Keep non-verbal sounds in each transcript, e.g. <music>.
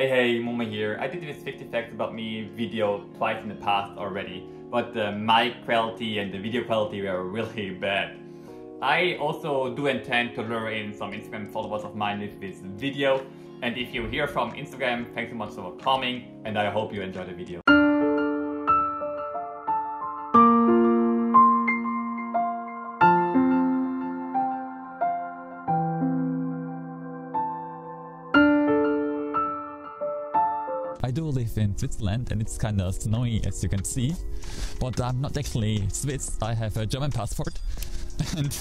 Hey hey, Momo here. I did this 50 facts about me video twice in the past already, but uh, the mic quality and the video quality were really <laughs> bad. I also do intend to lure in some Instagram followers of mine with this video, and if you hear from Instagram, thanks so much for coming, and I hope you enjoy the video. Switzerland and it's kind of snowy as you can see. But I'm not actually Swiss, I have a German passport <laughs> and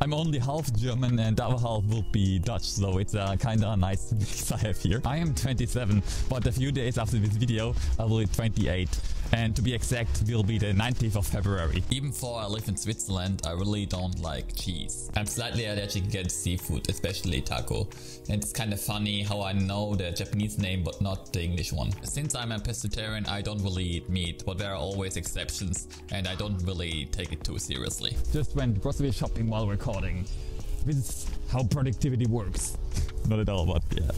I'm only half German and other half will be Dutch, so it's uh, a kinda nice <laughs> mix I have here. I am 27, but a few days after this video I will be 28 and to be exact will be the 19th of February. Even though I live in Switzerland, I really don't like cheese. I'm slightly allergic against seafood, especially tako. And it's kind of funny how I know the Japanese name but not the English one. Since I'm a pescatarian, I don't really eat meat, but there are always exceptions and I don't really take it too seriously. Just went grocery shopping while recording. This is how productivity works. Not at all, but yeah.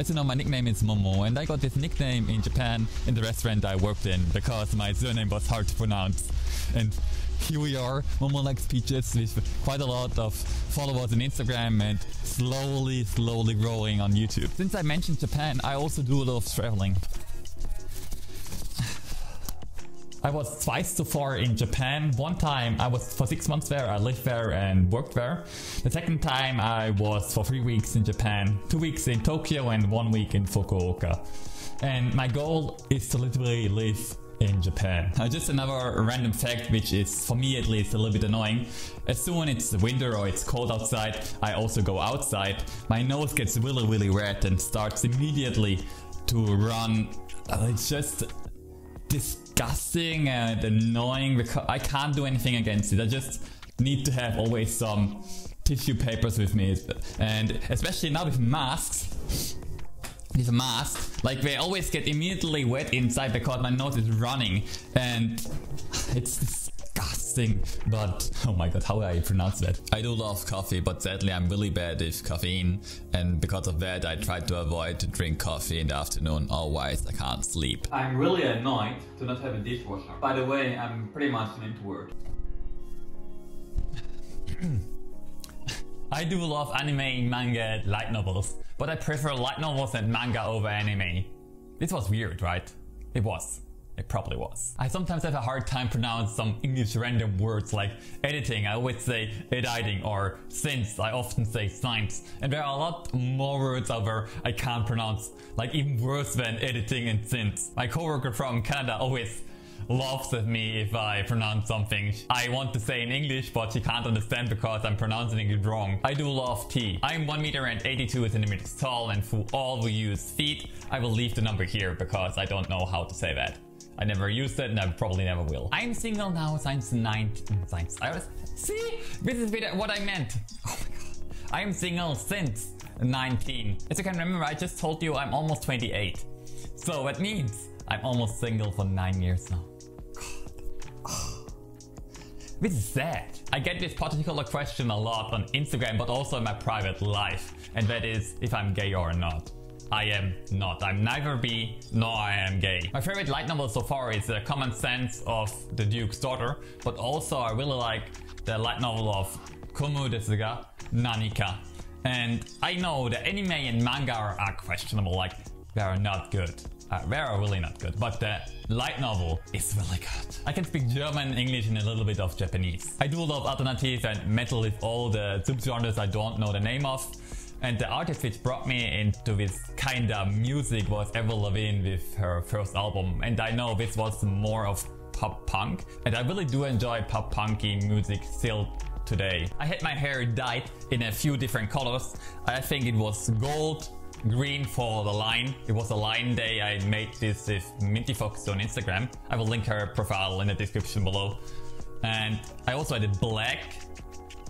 As you know, my nickname is Momo, and I got this nickname in Japan in the restaurant I worked in because my surname was hard to pronounce. And here we are, Momo likes peaches with quite a lot of followers on Instagram and slowly, slowly growing on YouTube. Since I mentioned Japan, I also do a lot of traveling. I was twice so far in Japan. One time I was for six months there, I lived there and worked there. The second time I was for three weeks in Japan, two weeks in Tokyo and one week in Fukuoka. And my goal is to literally live in Japan. Just another random fact, which is for me at least a little bit annoying. As soon as it's winter or it's cold outside, I also go outside. My nose gets really, really red and starts immediately to run. Uh, it's just disgusting and annoying because I can't do anything against it. I just need to have always some tissue papers with me. And especially now with masks, with a mask, like they always get immediately wet inside because my nose is running and it's disgusting. But oh my god, how do I pronounce that? I do love coffee, but sadly I'm really bad with caffeine and because of that I try to avoid to drink coffee in the afternoon, otherwise I can't sleep. I'm really annoyed to not have a dishwasher. By the way, I'm pretty much an introvert. <clears throat> I do love anime, manga, light novels, but I prefer light novels and manga over anime. This was weird, right? It was. It probably was. I sometimes have a hard time pronouncing some English random words like editing, I always say editing, or since, I often say science. And there are a lot more words out there I can't pronounce, like even worse than editing and since. My coworker from Canada always laughs at me if I pronounce something I want to say in English but she can't understand because I'm pronouncing it wrong. I do love tea. I'm 1 meter and 82 centimeters tall and for all who use feet, I will leave the number here because I don't know how to say that. I never used it and I probably never will. I'm single now since 19... Since I was... See? This is what I meant. Oh my god. I'm single since 19. As you can remember, I just told you I'm almost 28. So that means I'm almost single for 9 years now. This is sad. I get this particular question a lot on Instagram, but also in my private life. And that is if I'm gay or not. I am not. I'm neither bi nor I am gay. My favorite light novel so far is The Common Sense of the Duke's Daughter, but also I really like the light novel of Kumo desu ga Nanika. And I know the anime and manga are questionable, like they are not good. Uh, they are really not good, but the light novel is really good. I can speak German, English, and a little bit of Japanese. I do love alternative and metal with all the subgenres I don't know the name of. And the artist which brought me into this kind of music was Avril Lavigne with her first album. And I know this was more of pop punk. And I really do enjoy pop punky music still today. I had my hair dyed in a few different colors. I think it was gold, green for the line. It was a line day. I made this with Minty Fox on Instagram. I will link her profile in the description below. And I also had black,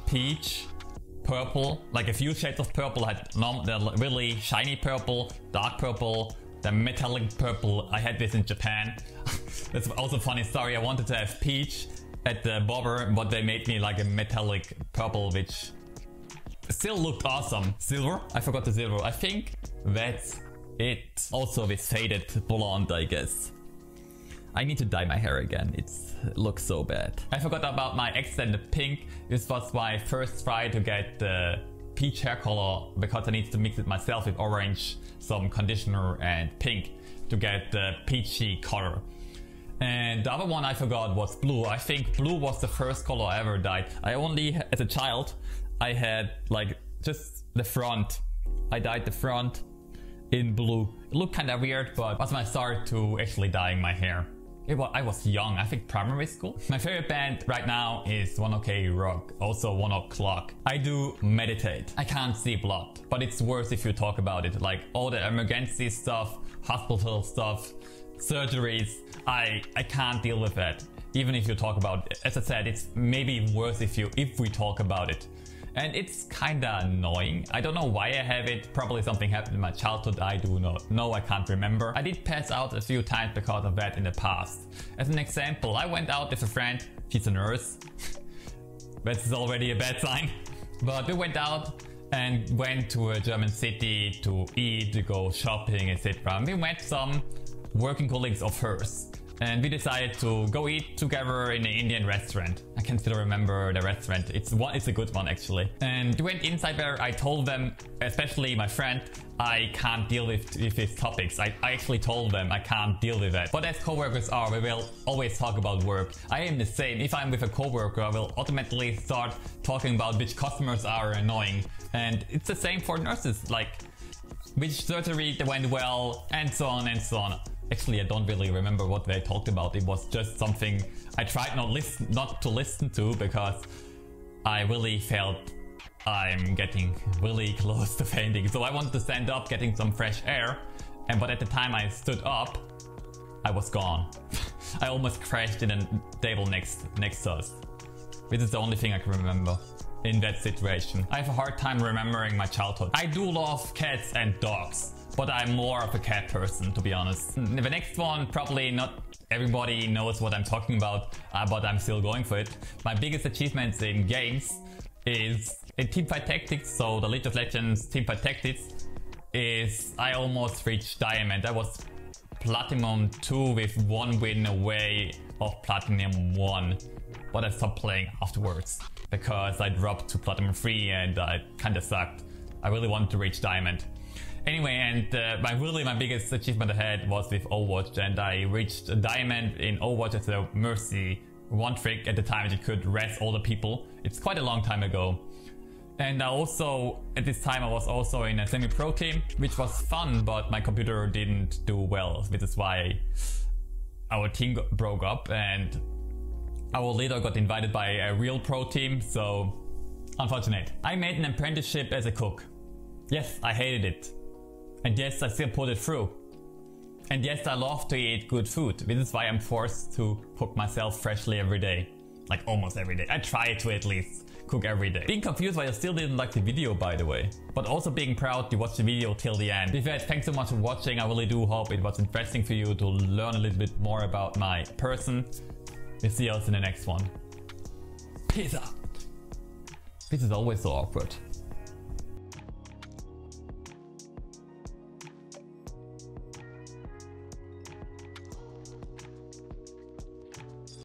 peach, purple, like a few shades of purple. I had the really shiny purple, dark purple, the metallic purple. I had this in Japan. <laughs> That's also funny story. I wanted to have peach at the barber, but they made me like a metallic purple, which still looked awesome. Silver? I forgot the silver. I think that's it. Also with faded blonde, I guess. I need to dye my hair again. It's, it looks so bad. I forgot about my extended pink. This was my first try to get the peach hair color because I need to mix it myself with orange, some conditioner and pink to get the peachy color. And the other one I forgot was blue. I think blue was the first color I ever dyed. I only, as a child, I had like just the front. I dyed the front in blue. It looked kind of weird, but that's I started to actually dyeing my hair. Was, I was young, I think primary school. My favorite band right now is One OK Rock, also One O'Clock. I do meditate. I can't see blood, but it's worse if you talk about it. Like all the emergency stuff, hospital stuff, surgeries, I, I can't deal with that. Even if you talk about it. As I said, it's maybe worse if you if we talk about it and it's kinda annoying. I don't know why I have it, probably something happened in my childhood, I do not know, I can't remember. I did pass out a few times because of that in the past. As an example, I went out with a friend, she's a nurse, <laughs> that's already a bad sign, but we went out and went to a German city to eat, to go shopping, etc. We met some working colleagues of hers and we decided to go eat together in an Indian restaurant. I can still remember the restaurant. It's one, it's a good one actually. And we went inside there. I told them, especially my friend, I can't deal with, with these topics. I, I actually told them I can't deal with it. But as coworkers are, we will always talk about work. I am the same. If I'm with a coworker, I will automatically start talking about which customers are annoying. And it's the same for nurses. Like which surgery went well, and so on and so on. Actually, I don't really remember what they talked about. It was just something I tried not listen, not to listen to because I really felt I'm getting really <laughs> close to fainting. So I wanted to stand up, getting some fresh air. And but at the time I stood up, I was gone. <laughs> I almost crashed in a table next next to us. This is the only thing I can remember in that situation. I have a hard time remembering my childhood. I do love cats and dogs but I'm more of a cat person to be honest. The next one probably not everybody knows what I'm talking about, uh, but I'm still going for it. My biggest achievements in games is in Teamfight Tactics, so the League of Legends Teamfight Tactics is I almost reached Diamond. I was Platinum 2 with one win away of Platinum 1, but I stopped playing afterwards because I dropped to Platinum 3 and I kinda sucked. I really wanted to reach Diamond. Anyway, and uh, my really my biggest achievement ahead was with Overwatch, and I reached a diamond in Overwatch as a Mercy one trick at the time that you could rest all the people. It's quite a long time ago. And I also, at this time, I was also in a semi-pro team, which was fun, but my computer didn't do well, which is why our team broke up and our leader got invited by a real pro team, so unfortunate. I made an apprenticeship as a cook. Yes, I hated it. And yes, I still put it through. And yes, I love to eat good food. This is why I'm forced to cook myself freshly every day. Like almost every day. I try to at least cook every day. Being confused why I still didn't like the video by the way. But also being proud to watch the video till the end. With that, thanks so much for watching. I really do hope it was interesting for you to learn a little bit more about my person. We'll see us in the next one. Peace out. This is always so awkward.